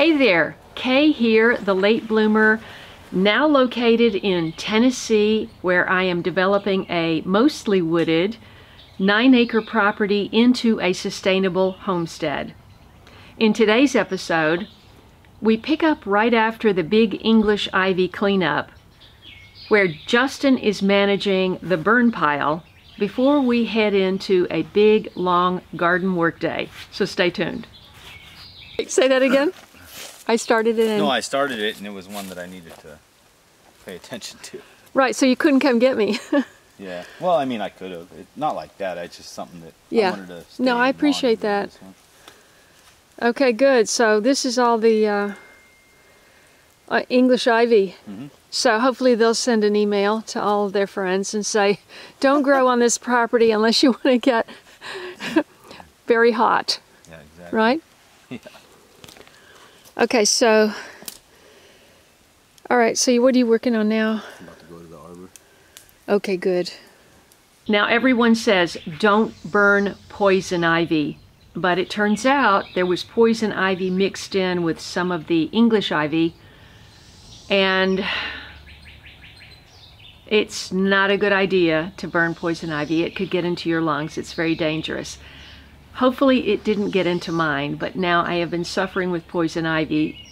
Hey there, Kaye here, the late bloomer, now located in Tennessee, where I am developing a mostly wooded nine acre property into a sustainable homestead. In today's episode, we pick up right after the big English ivy cleanup, where Justin is managing the burn pile before we head into a big, long garden workday. So stay tuned. Say that again. I started it in... No, I started it and it was one that I needed to pay attention to. Right, so you couldn't come get me. yeah. Well, I mean, I could have. Not like that. It's just something that yeah. I wanted to No, I appreciate that. Okay, good. So this is all the uh, uh, English ivy. Mm -hmm. So hopefully they'll send an email to all of their friends and say, don't grow on this property unless you want to get very hot. Yeah, exactly. Right? Yeah. Okay, so, all right, so what are you working on now? I'm about to go to the arbor. Okay, good. Now everyone says don't burn poison ivy, but it turns out there was poison ivy mixed in with some of the English ivy, and it's not a good idea to burn poison ivy. It could get into your lungs. It's very dangerous. Hopefully it didn't get into mine, but now I have been suffering with poison ivy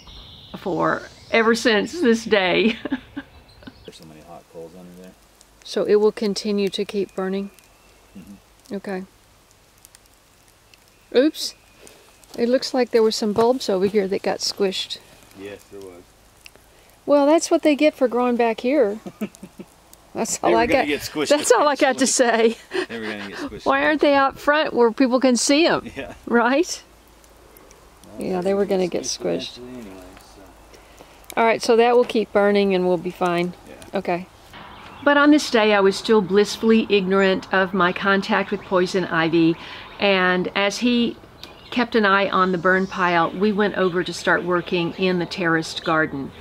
for ever since this day. There's so many hot coals under there. So it will continue to keep burning? Mm -hmm. Okay. Oops. It looks like there were some bulbs over here that got squished. Yes, there was. Well, that's what they get for growing back here. That's all I got. That's all I got to say. Why aren't they out front where people can see them? Yeah. Right? Well, yeah, they were going to get squished. Anyway, so. All right, so that will keep burning and we'll be fine. Yeah. Okay. But on this day, I was still blissfully ignorant of my contact with poison ivy, and as he kept an eye on the burn pile, we went over to start working in the terraced garden.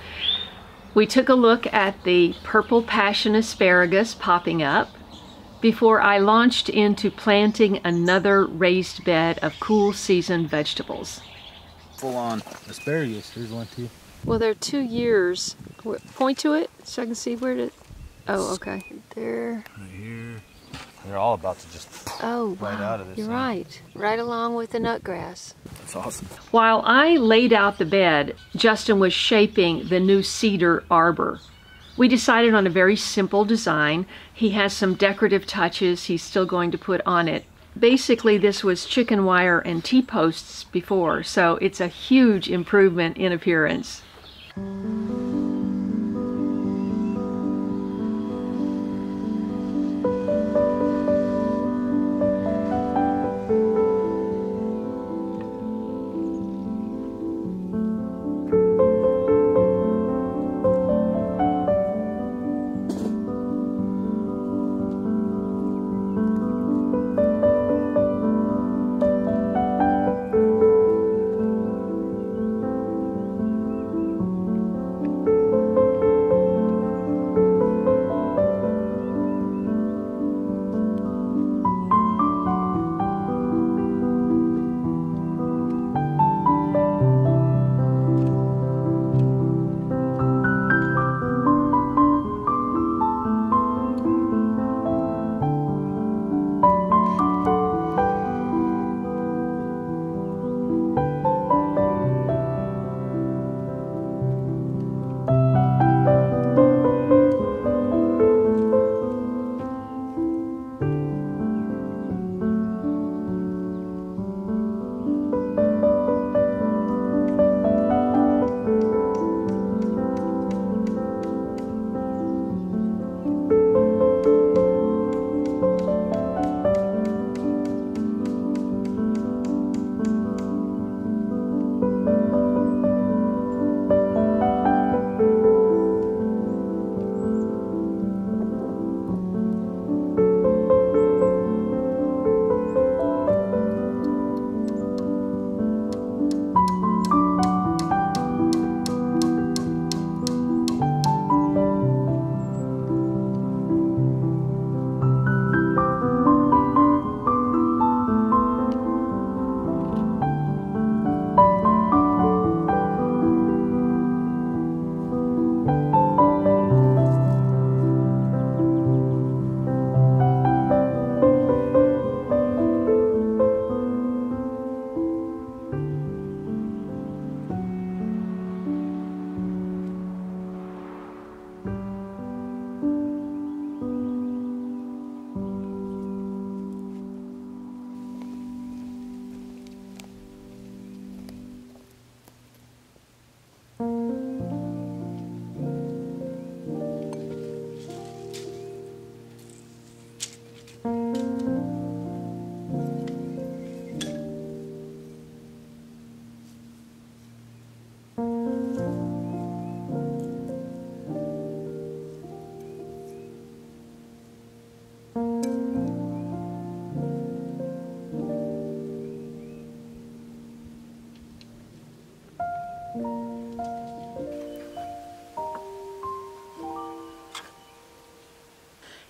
We took a look at the purple passion asparagus popping up before I launched into planting another raised bed of cool season vegetables. Full on asparagus, there's one too. Well, they're two years. Point to it so I can see where it. Oh, okay. There. Right here. They're all about to just oh, right wow. out of this. You're thing. right. Right along with the nutgrass. That's awesome. While I laid out the bed, Justin was shaping the new cedar arbor. We decided on a very simple design. He has some decorative touches he's still going to put on it. Basically, this was chicken wire and T-posts before, so it's a huge improvement in appearance.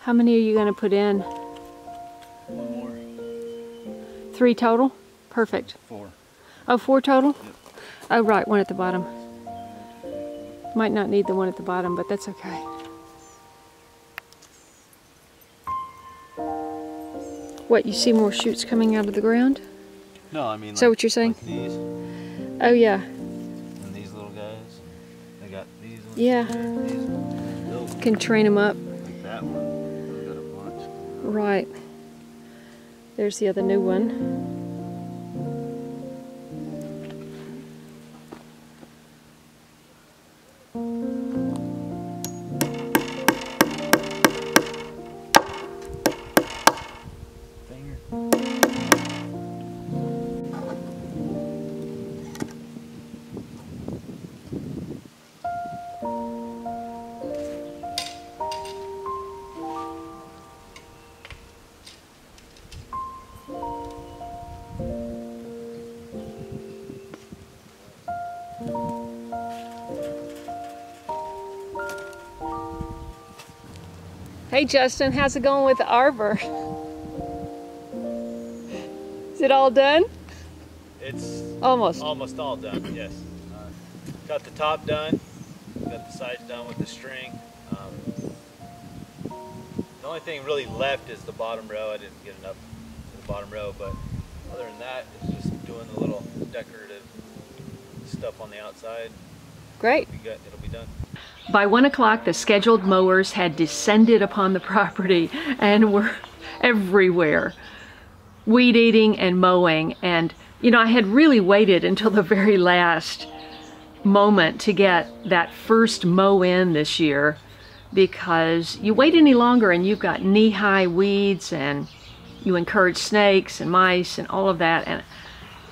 How many are you going to put in? One more. Three total? Perfect. Four. Oh, four total? Oh, right, one at the bottom. Might not need the one at the bottom, but that's okay. What, you see more shoots coming out of the ground? No, I mean. Is that what you're saying? Like these Oh, yeah. and these little guys. They got these ones. Yeah. These. Can train them up. Right. There's the other new one. Hey Justin, how's it going with the arbor? Is it all done? It's Almost. almost all done, yes. Uh, got the top done, got the sides done with the string. Um, the only thing really left is the bottom row. I didn't get enough to the bottom row, but other than that, it's just doing the little decorative stuff on the outside. Great. We got, it'll be done. By one o'clock, the scheduled mowers had descended upon the property and were everywhere, weed eating and mowing. And, you know, I had really waited until the very last moment to get that first mow in this year because you wait any longer and you've got knee high weeds and you encourage snakes and mice and all of that. And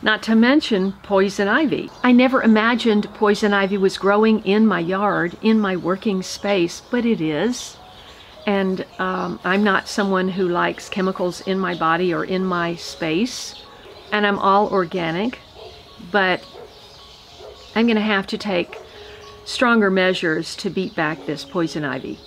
not to mention poison ivy. I never imagined poison ivy was growing in my yard, in my working space, but it is. And um, I'm not someone who likes chemicals in my body or in my space. And I'm all organic, but I'm going to have to take stronger measures to beat back this poison ivy.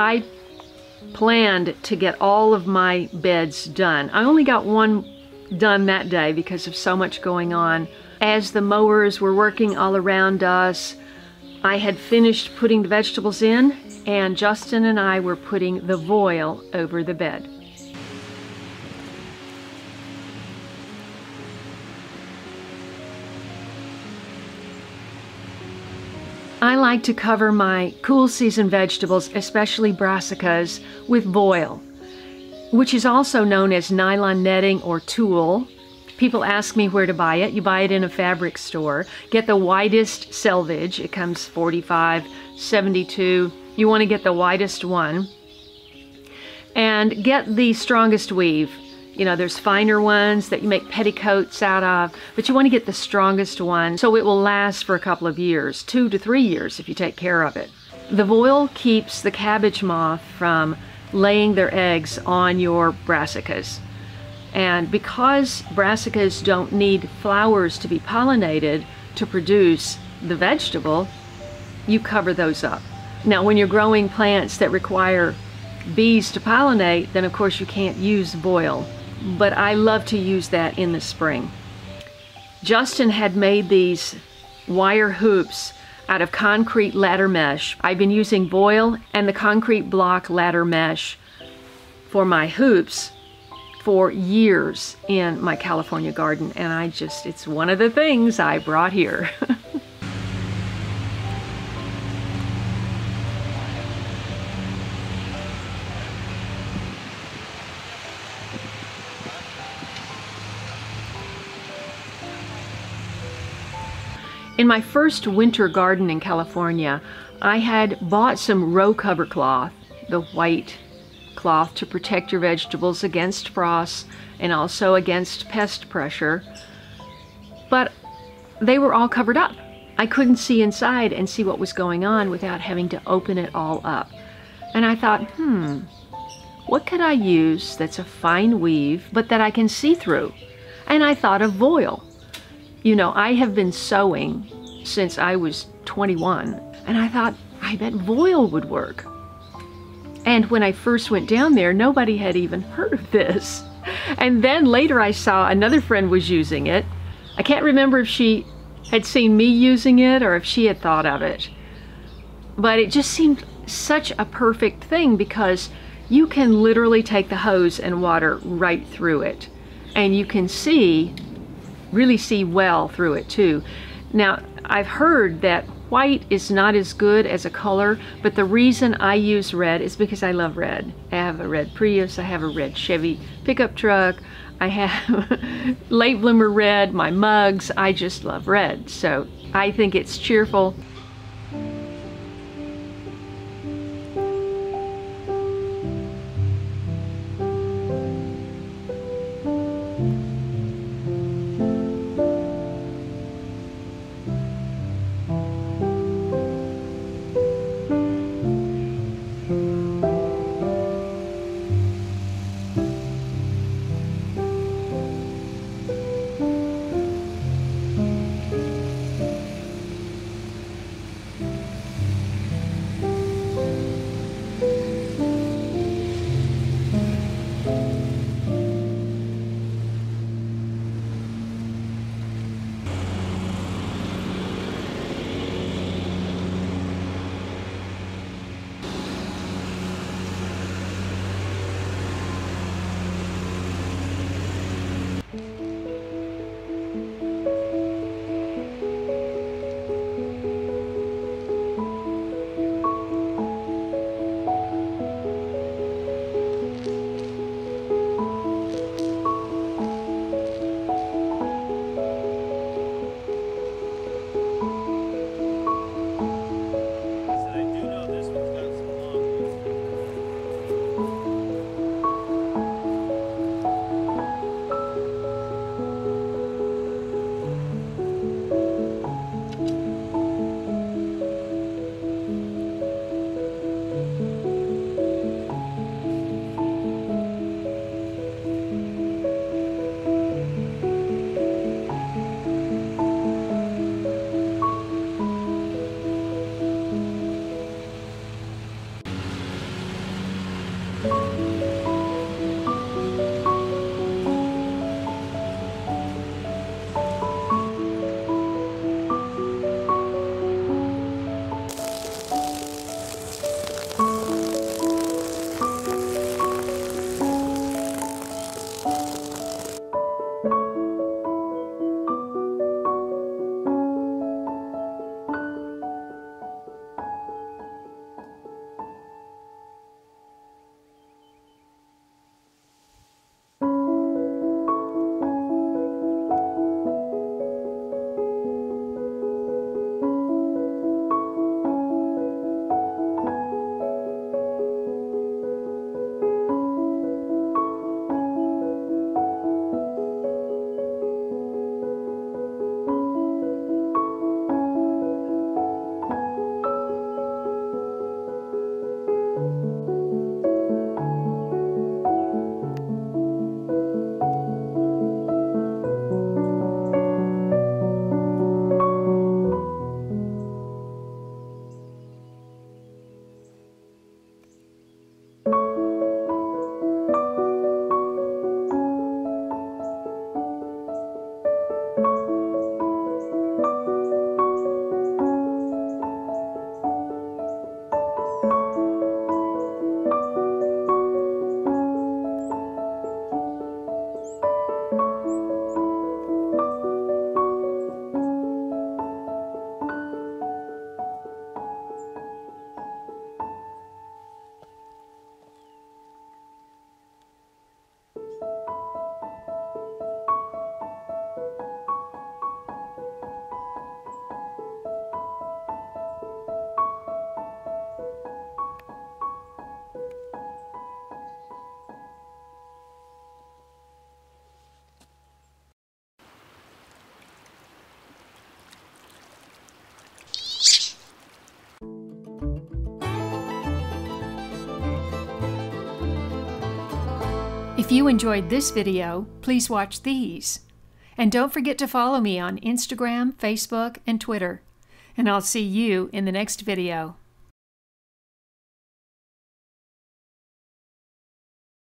I planned to get all of my beds done. I only got one done that day because of so much going on. As the mowers were working all around us, I had finished putting the vegetables in, and Justin and I were putting the voile over the bed. I like to cover my cool season vegetables, especially brassicas, with voile, which is also known as nylon netting or tulle. People ask me where to buy it. You buy it in a fabric store. Get the widest selvage. It comes 45, 72. You want to get the widest one. And get the strongest weave. You know, there's finer ones that you make petticoats out of, but you want to get the strongest one so it will last for a couple of years, two to three years if you take care of it. The voile keeps the cabbage moth from laying their eggs on your brassicas. And because brassicas don't need flowers to be pollinated to produce the vegetable, you cover those up. Now, when you're growing plants that require bees to pollinate, then of course you can't use voile. But I love to use that in the spring. Justin had made these wire hoops out of concrete ladder mesh. I've been using voile and the concrete block ladder mesh for my hoops for years in my California garden and I just, it's one of the things I brought here. In my first winter garden in California, I had bought some row cover cloth, the white cloth to protect your vegetables against frost and also against pest pressure. But they were all covered up. I couldn't see inside and see what was going on without having to open it all up. And I thought, hmm, what could I use that's a fine weave but that I can see through? And I thought of voile. You know, I have been sewing since I was 21, and I thought, I bet voile would work. And when I first went down there, nobody had even heard of this. And then later I saw another friend was using it. I can't remember if she had seen me using it or if she had thought of it. But it just seemed such a perfect thing because you can literally take the hose and water right through it. And you can see, really see well through it too. Now, I've heard that white is not as good as a color, but the reason I use red is because I love red. I have a red Prius, I have a red Chevy pickup truck, I have late bloomer red, my mugs, I just love red. So I think it's cheerful. If you enjoyed this video, please watch these. And don't forget to follow me on Instagram, Facebook, and Twitter. And I'll see you in the next video.